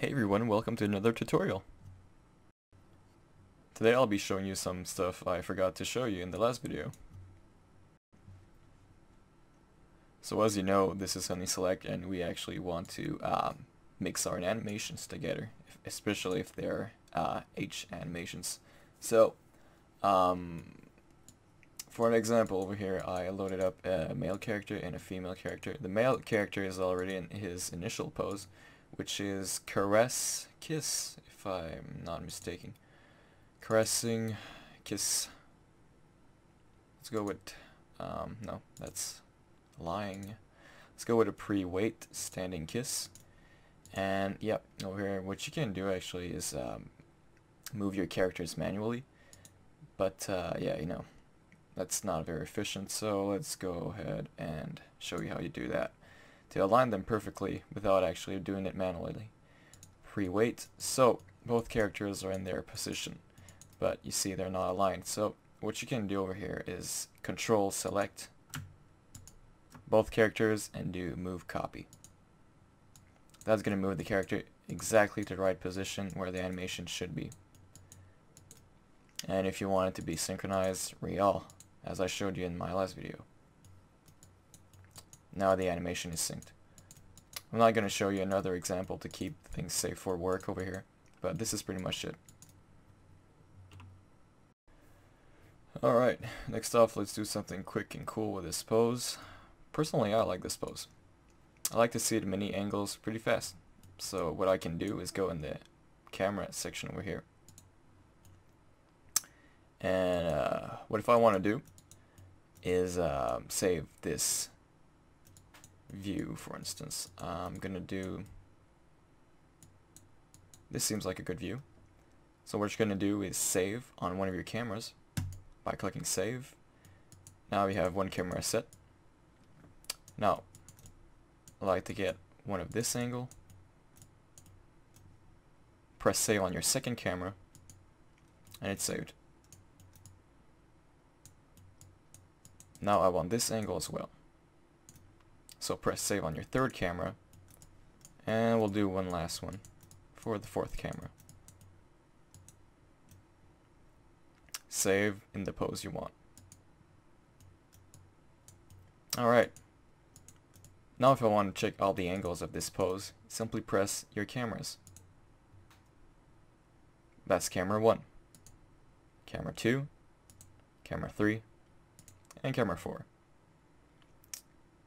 Hey everyone, welcome to another tutorial. Today I'll be showing you some stuff I forgot to show you in the last video. So as you know, this is Honey Select and we actually want to um, mix our animations together, especially if they're uh, H animations. So, um, for an example over here, I loaded up a male character and a female character. The male character is already in his initial pose, which is caress, kiss, if I'm not mistaken. Caressing, kiss. Let's go with, um, no, that's lying. Let's go with a pre-wait standing kiss. And yep, over here, what you can do actually is um, move your characters manually. But uh, yeah, you know, that's not very efficient. So let's go ahead and show you how you do that to align them perfectly without actually doing it manually. Pre-weight, So both characters are in their position, but you see they're not aligned. So what you can do over here is control select both characters and do move copy. That's going to move the character exactly to the right position where the animation should be. And if you want it to be synchronized, real, as I showed you in my last video. Now the animation is synced. I'm not going to show you another example to keep things safe for work over here, but this is pretty much it. Alright, next off let's do something quick and cool with this pose. Personally I like this pose. I like to see the many angles pretty fast. So what I can do is go in the camera section over here. And uh, what if I want to do is uh, save this view, for instance. I'm going to do... This seems like a good view. So what you're going to do is save on one of your cameras by clicking save. Now we have one camera set. Now, I like to get one of this angle. Press save on your second camera and it's saved. Now I want this angle as well. So press save on your third camera and we'll do one last one for the fourth camera. Save in the pose you want. Alright. Now if I want to check all the angles of this pose, simply press your cameras. That's camera 1, camera 2, camera 3, and camera 4.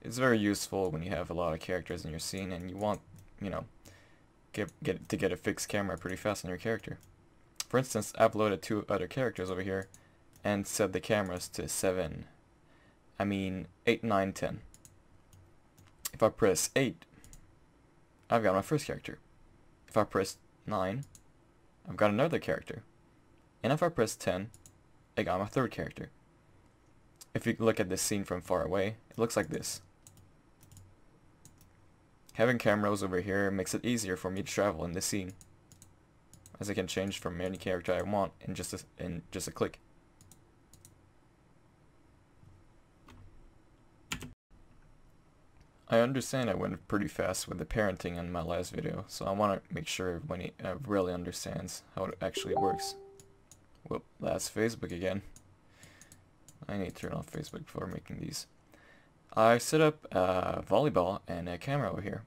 It's very useful when you have a lot of characters in your scene and you want, you know, get, get to get a fixed camera pretty fast on your character. For instance, I've loaded two other characters over here and set the cameras to 7, I mean 8, 9, 10. If I press 8, I've got my first character. If I press 9, I've got another character. And if I press 10, I got my third character. If you look at this scene from far away, it looks like this. Having cameras over here makes it easier for me to travel in this scene, as I can change from any character I want in just a, in just a click. I understand I went pretty fast with the parenting in my last video, so I want to make sure everybody uh, really understands how it actually works. Whoop, that's Facebook again. I need to turn off Facebook before making these. I set up a volleyball and a camera over here.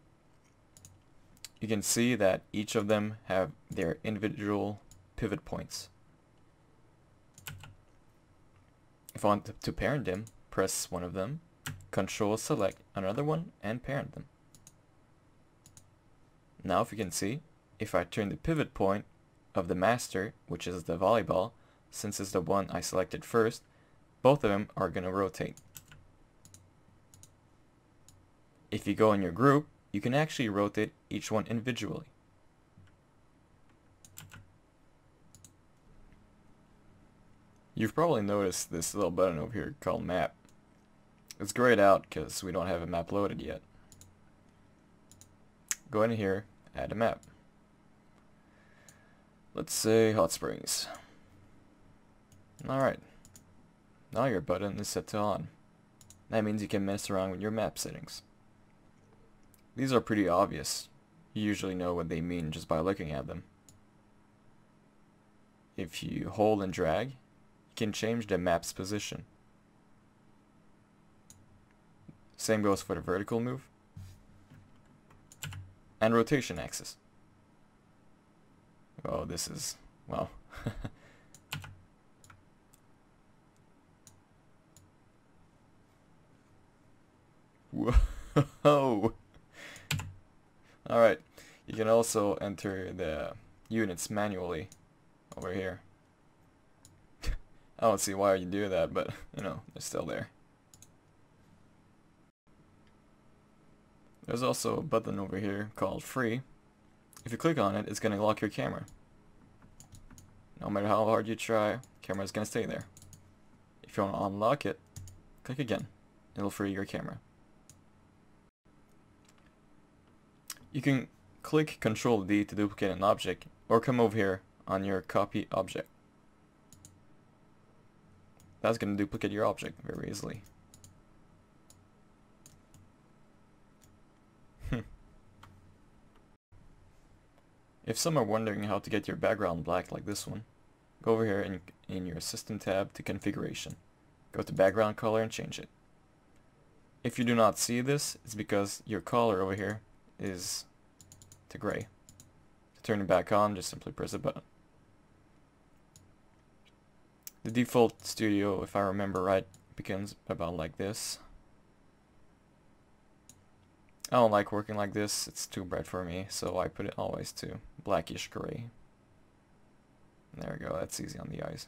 You can see that each of them have their individual pivot points. If I want to parent them, press one of them, control select another one and parent them. Now if you can see, if I turn the pivot point of the master, which is the volleyball, since it's the one I selected first, both of them are going to rotate. If you go in your group, you can actually rotate each one individually. You've probably noticed this little button over here called map. It's grayed out because we don't have a map loaded yet. Go in here, add a map. Let's say Hot Springs. Alright. Now your button is set to on. That means you can mess around with your map settings. These are pretty obvious. you usually know what they mean just by looking at them. If you hold and drag, you can change the map's position. Same goes for the vertical move and rotation axis. Oh, this is, well. Whoa! Alright, you can also enter the units manually over here. I don't see why you do that, but, you know, they're still there. There's also a button over here called free. If you click on it, it's going to lock your camera. No matter how hard you try, camera's going to stay there. If you want to unlock it, click again. It'll free your camera. You can click Ctrl D to duplicate an object, or come over here on your copy object. That's going to duplicate your object very easily. Hmm. If some are wondering how to get your background black like this one, go over here in, in your System tab to Configuration. Go to Background Color and change it. If you do not see this, it's because your color over here is to gray. To turn it back on, just simply press a button. The default studio, if I remember right, begins about like this. I don't like working like this, it's too bright for me, so I put it always to blackish gray. There we go, that's easy on the eyes.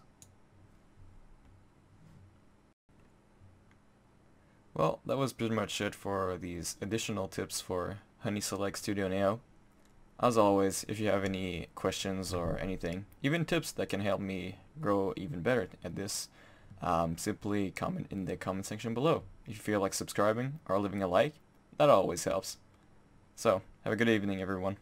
Well, that was pretty much it for these additional tips for Honey Select Studio Neo. As always, if you have any questions or anything, even tips that can help me grow even better at this, um, simply comment in the comment section below. If you feel like subscribing or leaving a like, that always helps. So, have a good evening everyone.